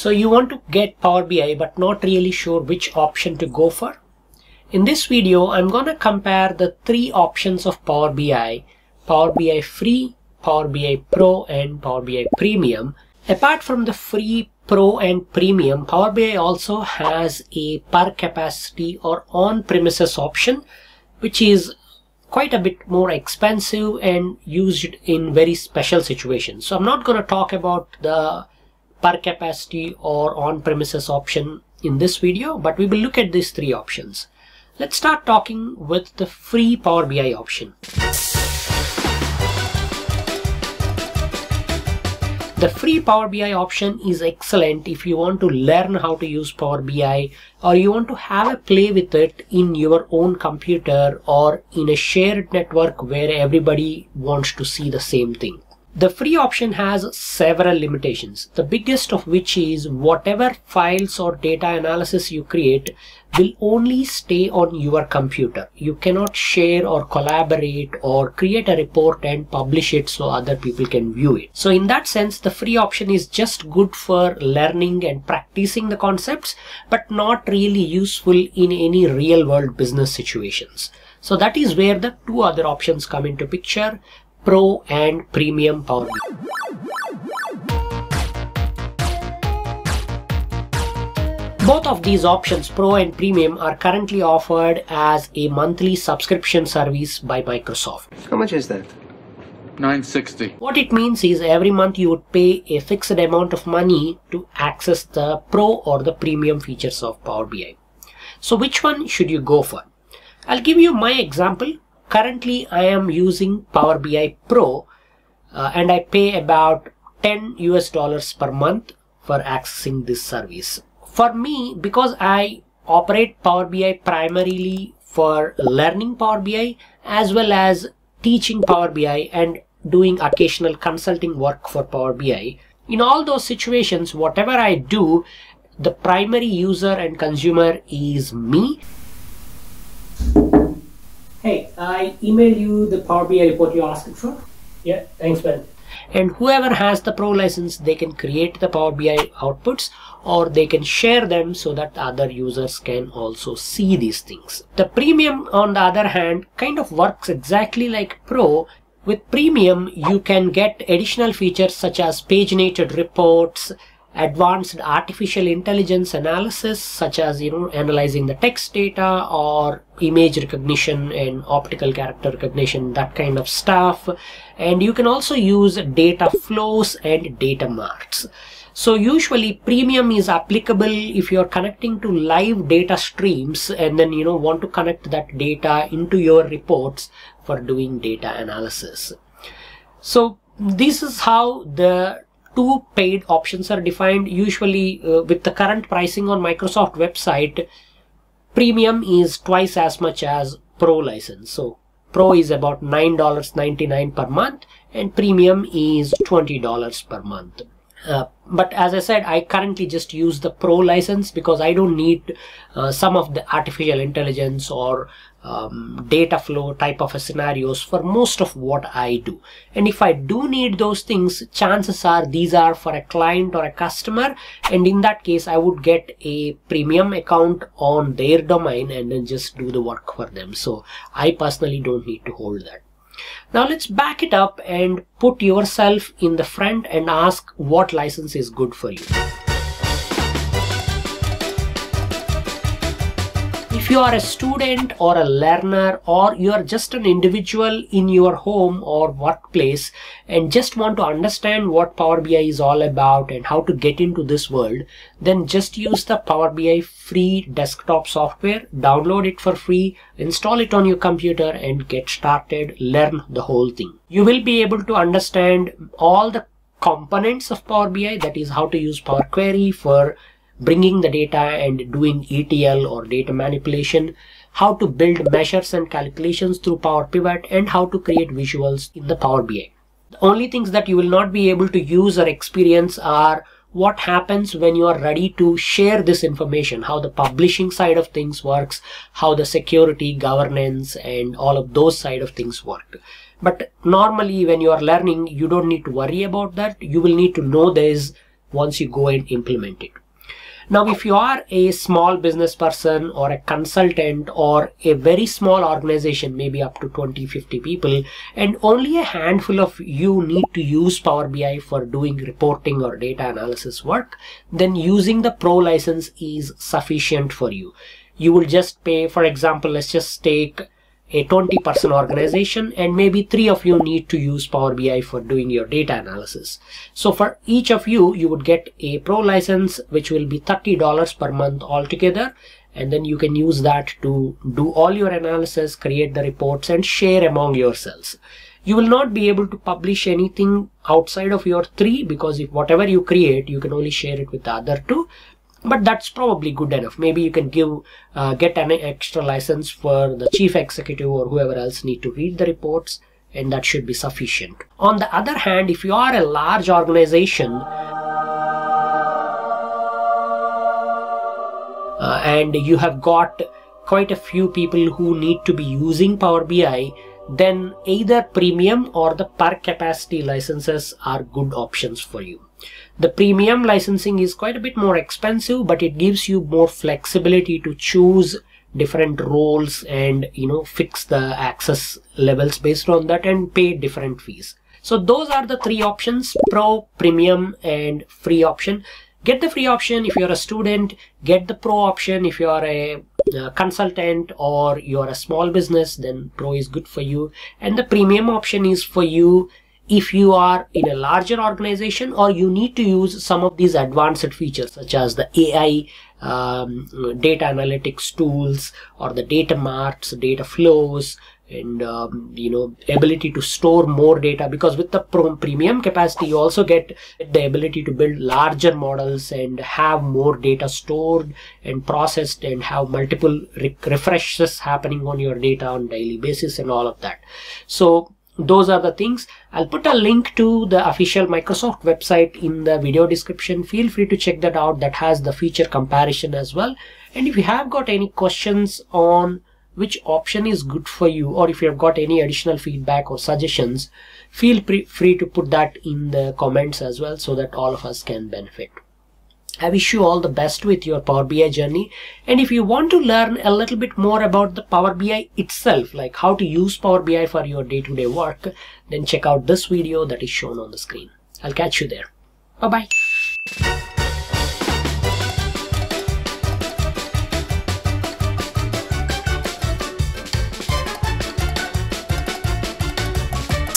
So you want to get Power BI but not really sure which option to go for. In this video, I'm going to compare the three options of Power BI, Power BI Free, Power BI Pro and Power BI Premium. Apart from the free Pro and Premium, Power BI also has a per capacity or on-premises option, which is quite a bit more expensive and used in very special situations. So I'm not going to talk about the per capacity or on-premises option in this video, but we will look at these three options. Let's start talking with the free Power BI option. The free Power BI option is excellent if you want to learn how to use Power BI or you want to have a play with it in your own computer or in a shared network where everybody wants to see the same thing. The free option has several limitations, the biggest of which is whatever files or data analysis you create will only stay on your computer. You cannot share or collaborate or create a report and publish it so other people can view it. So in that sense, the free option is just good for learning and practicing the concepts, but not really useful in any real world business situations. So that is where the two other options come into picture. Pro and Premium Power Both of these options, Pro and Premium, are currently offered as a monthly subscription service by Microsoft. How much is that? 960. What it means is every month you would pay a fixed amount of money to access the Pro or the Premium features of Power BI. So which one should you go for? I'll give you my example currently I am using Power BI Pro uh, and I pay about 10 US dollars per month for accessing this service. For me, because I operate Power BI primarily for learning Power BI as well as teaching Power BI and doing occasional consulting work for Power BI, in all those situations, whatever I do, the primary user and consumer is me Hey, I emailed you the Power BI report you asked for. Yeah, thanks, Ben. And whoever has the Pro license, they can create the Power BI outputs or they can share them so that other users can also see these things. The Premium, on the other hand, kind of works exactly like Pro. With Premium, you can get additional features such as paginated reports, advanced artificial intelligence analysis such as you know analyzing the text data or image recognition and optical character recognition that kind of stuff. And you can also use data flows and data marts. So usually premium is applicable if you're connecting to live data streams and then you know want to connect that data into your reports for doing data analysis. So this is how the two paid options are defined usually uh, with the current pricing on Microsoft website premium is twice as much as pro license. So pro is about $9.99 per month and premium is $20 per month. Uh, but as I said, I currently just use the Pro license because I don't need uh, some of the artificial intelligence or um, data flow type of scenarios for most of what I do. And if I do need those things, chances are these are for a client or a customer. And in that case, I would get a premium account on their domain and then just do the work for them. So I personally don't need to hold that. Now let's back it up and put yourself in the front and ask what license is good for you. If you are a student or a learner or you are just an individual in your home or workplace and just want to understand what Power BI is all about and how to get into this world, then just use the Power BI free desktop software, download it for free, install it on your computer and get started, learn the whole thing. You will be able to understand all the components of Power BI, that is how to use Power Query for bringing the data and doing ETL or data manipulation, how to build measures and calculations through Power Pivot, and how to create visuals in the Power BI. The only things that you will not be able to use or experience are what happens when you are ready to share this information, how the publishing side of things works, how the security, governance, and all of those side of things work. But normally when you are learning, you don't need to worry about that. You will need to know this once you go and implement it. Now, if you are a small business person or a consultant or a very small organization, maybe up to 20, 50 people, and only a handful of you need to use Power BI for doing reporting or data analysis work, then using the Pro license is sufficient for you. You will just pay, for example, let's just take a 20 person organization and maybe three of you need to use Power BI for doing your data analysis. So for each of you, you would get a pro license, which will be $30 per month altogether. And then you can use that to do all your analysis, create the reports and share among yourselves. You will not be able to publish anything outside of your three because if whatever you create, you can only share it with the other two but that's probably good enough. Maybe you can give uh, get an extra license for the chief executive or whoever else need to read the reports and that should be sufficient. On the other hand if you are a large organization uh, and you have got quite a few people who need to be using power bi then either premium or the per capacity licenses are good options for you the premium licensing is quite a bit more expensive, but it gives you more flexibility to choose different roles and you know fix the access levels based on that and pay different fees. So those are the three options, pro, premium and free option. Get the free option if you're a student, get the pro option if you're a, a consultant or you're a small business, then pro is good for you. And the premium option is for you if you are in a larger organization or you need to use some of these advanced features such as the AI um, data analytics tools or the data marts, data flows, and um, you know ability to store more data because with the premium capacity you also get the ability to build larger models and have more data stored and processed and have multiple re refreshes happening on your data on daily basis and all of that. So those are the things. I'll put a link to the official microsoft website in the video description. Feel free to check that out. That has the feature comparison as well. And if you have got any questions on which option is good for you or if you have got any additional feedback or suggestions feel free to put that in the comments as well so that all of us can benefit I wish you all the best with your Power BI journey. And if you want to learn a little bit more about the Power BI itself, like how to use Power BI for your day-to-day -day work, then check out this video that is shown on the screen. I'll catch you there. Bye-bye.